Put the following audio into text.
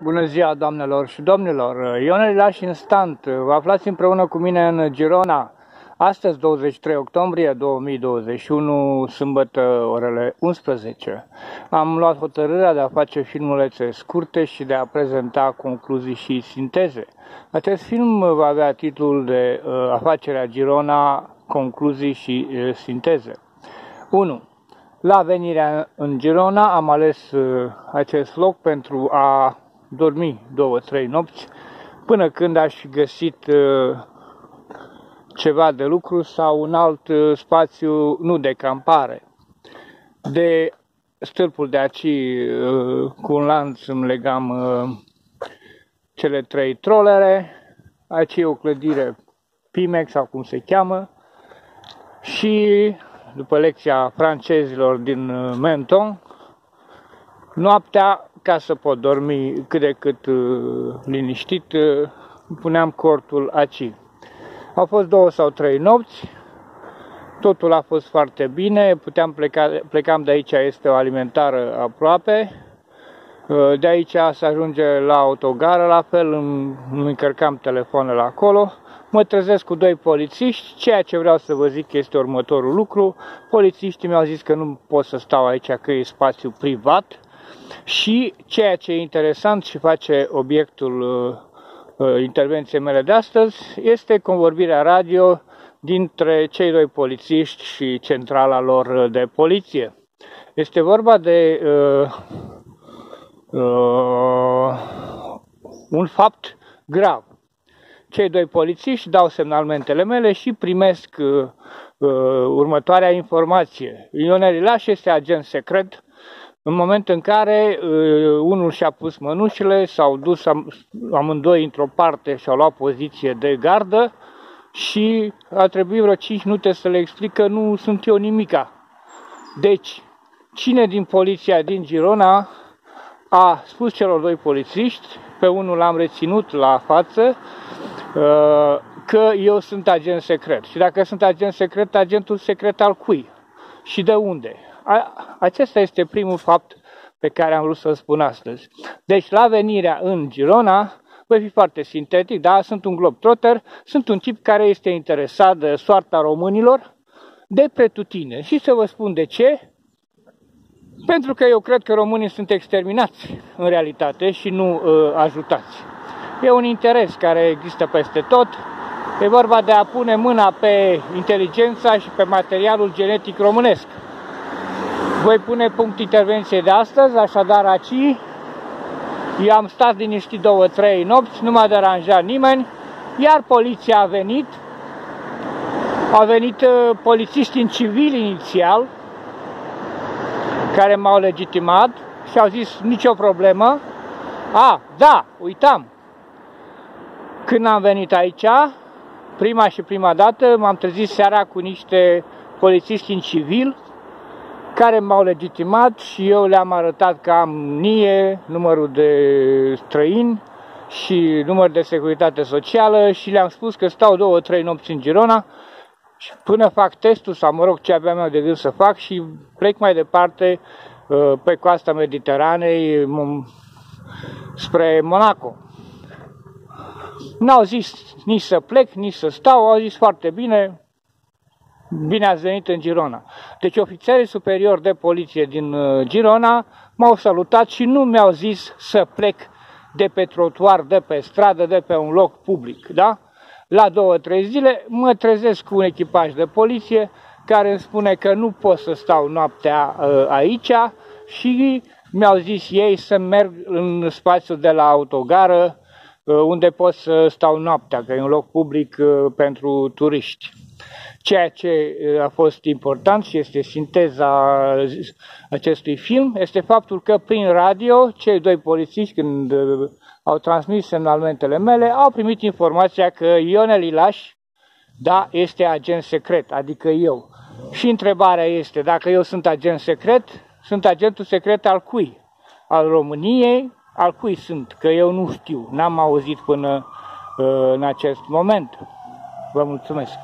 Bună ziua, doamnelor și domnilor! Ionel Laș Instant, vă aflați împreună cu mine în Girona. Astăzi, 23 octombrie 2021, sâmbătă, orele 11. Am luat hotărârea de a face filmulețe scurte și de a prezenta concluzii și sinteze. Acest film va avea titlul de uh, Afacerea Girona, concluzii și uh, sinteze. 1. La venirea în Girona am ales uh, acest loc pentru a dormi două, trei nopți, până când aș fi găsit uh, ceva de lucru sau un alt uh, spațiu, nu de campare. De stâlpul de aici, uh, cu un lanț îmi legam cele trei trolere, aici e o clădire Pimex sau cum se cheamă, și după lecția francezilor din Menton, noaptea ca să pot dormi cât de cât uh, liniștit, uh, puneam cortul aici. Au fost două sau trei nopți, totul a fost foarte bine, puteam pleca, plecam de aici, este o alimentară aproape, uh, de aici să ajunge la autogară, la fel îmi, îmi încărcam telefonul acolo, mă trezesc cu doi polițiști, ceea ce vreau să vă zic este următorul lucru, polițiștii mi-au zis că nu pot să stau aici, că e spațiu privat, și ceea ce e interesant și face obiectul uh, uh, intervenției mele de astăzi este convorbirea radio dintre cei doi polițiști și centrala lor de poliție. Este vorba de uh, uh, un fapt grav. Cei doi polițiști dau semnalmentele mele și primesc uh, uh, următoarea informație. Ionel Ilaș este agent secret în momentul în care uh, unul și-a pus mănușile, s-au dus am, amândoi într-o parte și au luat poziție de gardă și a trebuit vreo 5 minute să le explic că nu sunt eu nimica. Deci, cine din poliția din Girona a spus celor doi polițiști, pe unul l-am reținut la față, uh, că eu sunt agent secret. Și dacă sunt agent secret, agentul secret al cui? Și de unde? A, acesta este primul fapt pe care am vrut să-l spun astăzi. Deci, la venirea în Girona, voi fi foarte sintetic, da, sunt un globetrotter, sunt un tip care este interesat de soarta românilor de pretutine. Și să vă spun de ce, pentru că eu cred că românii sunt exterminați în realitate și nu uh, ajutați. E un interes care există peste tot. E vorba de a pune mâna pe inteligența și pe materialul genetic românesc. Voi pune punct intervenției de astăzi, așadar aici. Eu am stat liniștit două, trei nopți, nu m-a deranjat nimeni, iar poliția a venit, au venit uh, polițiști în civil inițial, care m-au legitimat și au zis nicio problemă. A, da, uitam. Când am venit aici, prima și prima dată, m-am trezit seara cu niște polițiști în civil, care m-au legitimat și eu le-am arătat că am NIE, numărul de străini și număr de securitate socială și le-am spus că stau două, trei nopți în Girona și până fac testul sau mă rog ce aveam eu de gând să fac și plec mai departe uh, pe coasta Mediteranei spre Monaco. N-au zis nici să plec, nici să stau, au zis foarte bine, Bine ați venit în Girona. Deci ofițerii superiori de poliție din uh, Girona m-au salutat și nu mi-au zis să plec de pe trotuar, de pe stradă, de pe un loc public. Da? La două, trei zile mă trezesc cu un echipaj de poliție care îmi spune că nu pot să stau noaptea uh, aici și mi-au zis ei să merg în spațiul de la autogară uh, unde pot să stau noaptea, că e un loc public pentru turiști. Ceea ce a fost important și este sinteza acestui film este faptul că prin radio cei doi polițiști când au transmis semnalmentele mele au primit informația că Ionel Ilaș da, este agent secret, adică eu. Și întrebarea este, dacă eu sunt agent secret, sunt agentul secret al cui? Al României? Al cui sunt? Că eu nu știu, n-am auzit până uh, în acest moment. Vă mulțumesc!